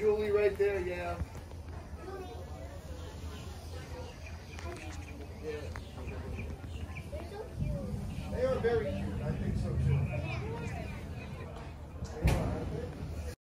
Julie right there, yeah. yeah. They are very cute.